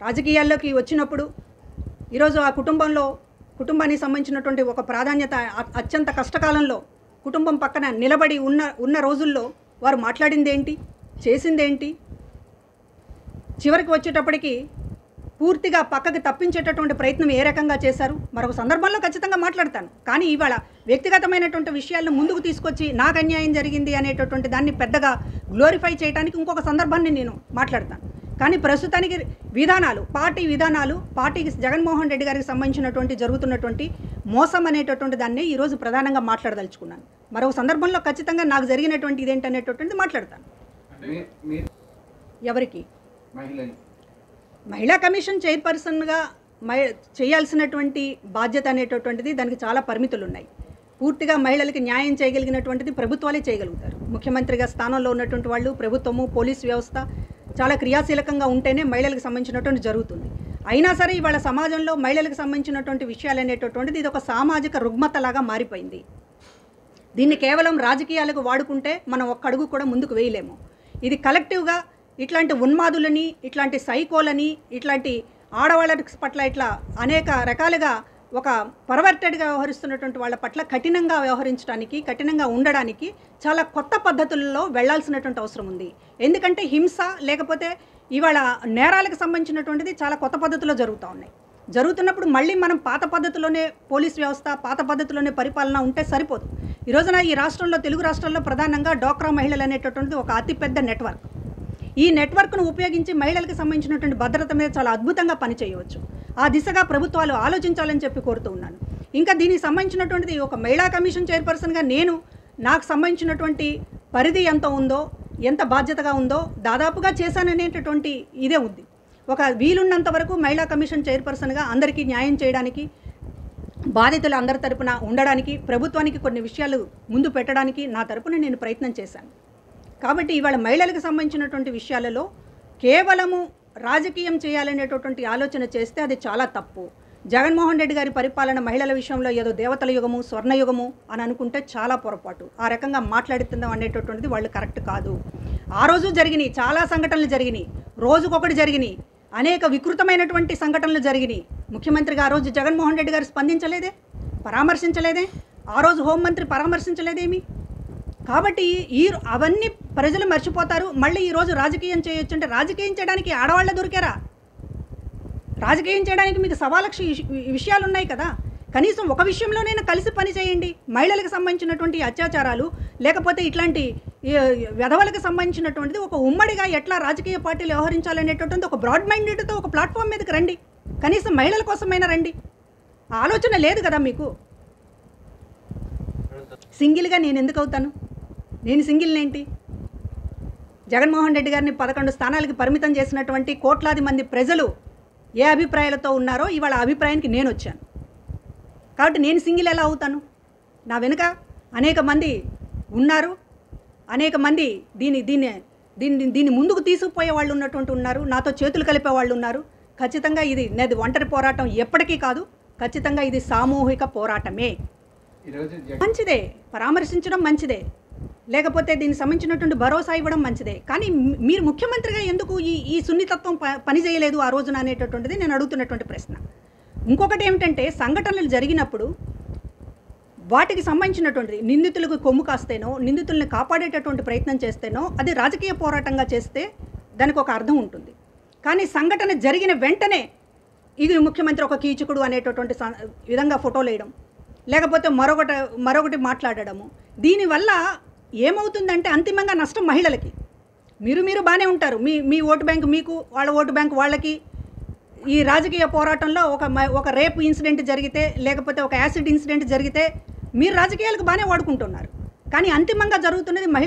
రాజకీయాల్లోకి వచ్చినప్పుడు ఈరోజు ఆ కుటుంబంలో కుటుంబానికి సంబంధించినటువంటి ఒక ప్రాధాన్యత అత్యంత కష్టకాలంలో కుటుంబం పక్కన నిలబడి ఉన్న ఉన్న రోజుల్లో వారు మాట్లాడిందేంటి చేసిందేంటి చివరికి వచ్చేటప్పటికి పూర్తిగా పక్కకి తప్పించేటటువంటి ప్రయత్నం ఏ రకంగా చేశారు? మరొక సందర్భంలో ఖచ్చితంగా మాట్లాడతాను. కానీ ఇవాళ వ్యక్తిగతమైనటువంటి విషయాలను ముందుకు తీసుకొచ్చి నాకు అన్యాయం జరిగింది అనేటటువంటి దాన్ని పెద్దగా గ్లోరిఫై చేయడానికి ఇంకొక సందర్భాన్ని నేను మాట్లాడతాను. కానీ ప్రస్తుతానికి విధానాలు పార్టీ విధానాలు పార్టీకి జగన్మోహన్ రెడ్డి గారికి సంబంధించినటువంటి జరుగుతున్నటువంటి మోసం అనేటటువంటి దాన్ని ఈరోజు ప్రధానంగా మాట్లాడదలుచుకున్నాను. మరొక సందర్భంలో ఖచ్చితంగా నాకు జరిగినటువంటి ఇదేంటి అనేటటువంటిది మాట్లాడతాను. మీరు ఎవరికి? మహిళా కమిషన్ చైర్పర్సన్గా మహి చేయాల్సినటువంటి బాధ్యత అనేటటువంటిది దానికి చాలా పరిమితులు ఉన్నాయి పూర్తిగా మహిళలకి న్యాయం చేయగలిగినటువంటిది ప్రభుత్వాలే చేయగలుగుతారు. ముఖ్యమంత్రిగా స్థానంలో ఉన్నటువంటి వాళ్ళు ప్రభుత్వము పోలీస్ వ్యవస్థ చాలా క్రియాశీలకంగా ఉంటేనే మహిళలకు సంబంధించినటువంటి జరుగుతుంది. అయినా సరే ఇవాళ సమాజంలో మహిళలకు సంబంధించినటువంటి విషయాలు అనేటటువంటిది ఇది ఒక సామాజిక రుగ్మతలాగా మారిపోయింది. దీన్ని కేవలం రాజకీయాలకు వాడుకుంటే మనం ఒక్క అడుగు కూడా ముందుకు వేయలేము. ఇది కలెక్టివ్గా ఇట్లాంటి ఉన్మాదులని ఇట్లాంటి సైకోలని ఇట్లాంటి ఆడవాళ్ళ పట్ల ఇట్లా అనేక రకాలుగా ఒక పరవర్టెడ్గా వ్యవహరిస్తున్నటువంటి వాళ్ళ పట్ల కఠినంగా వ్యవహరించడానికి కఠినంగా ఉండడానికి చాలా కొత్త పద్ధతుల్లో వెళ్ళాల్సినటువంటి అవసరం ఉంది. ఎందుకంటే హింస లేకపోతే ఇవాళ నేరాలకు సంబంధించినటువంటిది చాలా కొత్త పద్ధతిలో జరుగుతూ ఉన్నాయి. జరుగుతున్నప్పుడు మళ్ళీ మనం పాత పద్ధతిలోనే పోలీస్ వ్యవస్థ పాత పద్ధతిలోనే పరిపాలన ఉంటే సరిపోదు. ఈ రోజున ఈ రాష్ట్రంలో తెలుగు రాష్ట్రాల్లో ప్రధానంగా డోక్రా మహిళలు అనేటటువంటిది ఒక అతిపెద్ద నెట్వర్క్. ఈ నెట్వర్క్ను ఉపయోగించి మహిళలకు సంబంధించినటువంటి భద్రత మీద చాలా అద్భుతంగా పనిచేయవచ్చు. ఆ దిశగా ప్రభుత్వాలు ఆలోచించాలని చెప్పి కోరుతూ ఉన్నాను. ఇంకా దీనికి సంబంధించినటువంటిది ఒక మహిళా కమిషన్ చైర్పర్సన్గా నేను నాకు సంబంధించినటువంటి పరిధి ఎంత ఉందో ఎంత బాధ్యతగా ఉందో దాదాపుగా చేశాననేటటువంటి ఇదే ఉంది. ఒక వీలున్నంత వరకు మహిళా కమిషన్ చైర్పర్సన్గా అందరికీ న్యాయం చేయడానికి బాధితులు అందరి తరపున ఉండడానికి ప్రభుత్వానికి కొన్ని విషయాలు ముందు పెట్టడానికి నా తరపున నేను ప్రయత్నం చేశాను. కాబట్టి ఇవాళ మహిళలకు సంబంధించినటువంటి విషయాలలో కేవలము రాజకీయం చేయాలనేటటువంటి ఆలోచన చేస్తే అది చాలా తప్పు. జగన్మోహన్ రెడ్డి గారి పరిపాలన మహిళల విషయంలో ఏదో దేవతల యుగము స్వర్ణయుగము అని అనుకుంటే చాలా పొరపాటు. ఆ రకంగా మాట్లాడుతుందాం అనేటటువంటిది వాళ్ళు కరెక్ట్ కాదు. ఆ రోజు జరిగినాయి చాలా సంఘటనలు జరిగినాయి. రోజుకొకటి జరిగినాయి. అనేక వికృతమైనటువంటి సంఘటనలు జరిగినాయి. ముఖ్యమంత్రిగా ఆ రోజు జగన్మోహన్ రెడ్డి గారు స్పందించలేదే? పరామర్శించలేదే? ఆ రోజు హోంమంత్రి పరామర్శించలేదేమి? కాబట్టి ఈ అవన్నీ ప్రజలు మర్చిపోతారు. మళ్ళీ ఈరోజు రాజకీయం చేయొచ్చు అంటే రాజకీయం చేయడానికి ఆడవాళ్ళ దొరికారా? రాజకీయం చేయడానికి మీకు సవాలక్ష విషయాలు ఉన్నాయి కదా. కనీసం ఒక విషయంలోనైనా కలిసి పని చేయండి. మహిళలకు సంబంధించినటువంటి అత్యాచారాలు లేకపోతే ఇట్లాంటి ఈ, వెధవలకు సంబంధించినటువంటిది ఒక ఉమ్మడిగా ఎట్లా రాజకీయ పార్టీలు వ్యవహరించాలనేటటువంటి ఒక బ్రాడ్ మైండెడ్తో ఒక ప్లాట్ఫామ్ మీదకి రండి. కనీసం మహిళల కోసమైనా రండి. ఆలోచన లేదు కదా మీకు? సింగిల్గా నేను ఎందుకు అవుతాను? నేను సింగిల్ ఏంటి జగన్మోహన్ రెడ్డి గారిని పదకొండు స్థానాలకి పరిమితం చేసినటువంటి కోట్లాది మంది ప్రజలు ఏ అభిప్రాయాలతో ఉన్నారో ఇవాళ అభిప్రాయానికి నేను వచ్చాను కాబట్టి నేను సింగిల్ ఎలా అవుతాను? నా వెనుక అనేక మంది ఉన్నారు అనేక మంది దీని దీన్ని దీన్ని దీన్ని ముందుకు తీసుకుపోయే వాళ్ళు ఉన్నటువంటి ఉన్నారు నాతో చేతులు కలిపే వాళ్ళు ఉన్నారు. ఖచ్చితంగా ఇది నేది ఒంటరి పోరాటం ఎప్పటికీ కాదు ఖచ్చితంగా ఇది సామూహిక పోరాటమే. మంచిదే పరామర్శించడం మంచిదే. లేకపోతే దీనికి సంబంధించినటువంటి భరోసా ఇవ్వడం మంచిదే. కానీ మీరు ముఖ్యమంత్రిగా ఎందుకు ఈ ఈ సున్నితత్వం పని చేయలేదు ఆ రోజున అనేటటువంటిది నేను అడుగుతున్నటువంటి ప్రశ్న. ఇంకొకటి ఏమిటంటే సంఘటనలు జరిగినప్పుడు వాటికి సంబంధించినటువంటిది నిందితులకు కొమ్ము కాస్తేనో నిందితుల్ని కాపాడేటటువంటి ప్రయత్నం చేస్తేనో అది రాజకీయ పోరాటంగా చేస్తే దానికి ఒక అర్థం ఉంటుంది. కానీ సంఘటన జరిగిన వెంటనే ఇది ముఖ్యమంత్రి ఒక కీచకుడు అనేటటువంటి విధంగా ఫోటోలు వేయడం లేకపోతే మరొకటి మరొకటి మాట్లాడడము దీనివల్ల ఏమవుతుందంటే అంతిమంగా నష్టం మహిళలకి. మీరు మీరు బాగానే ఉంటారు. మీ మీ ఓటు బ్యాంక్ మీకు వాళ్ళ ఓటు బ్యాంక్ వాళ్ళకి. ఈ రాజకీయ పోరాటంలో ఒక ఒక రేపు ఇన్సిడెంట్ జరిగితే లేకపోతే ఒక యాసిడ్ ఇన్సిడెంట్ జరిగితే మీరు రాజకీయాలకు బాగానే వాడుకుంటున్నారు. కానీ అంతిమంగా జరుగుతున్నది మహిళ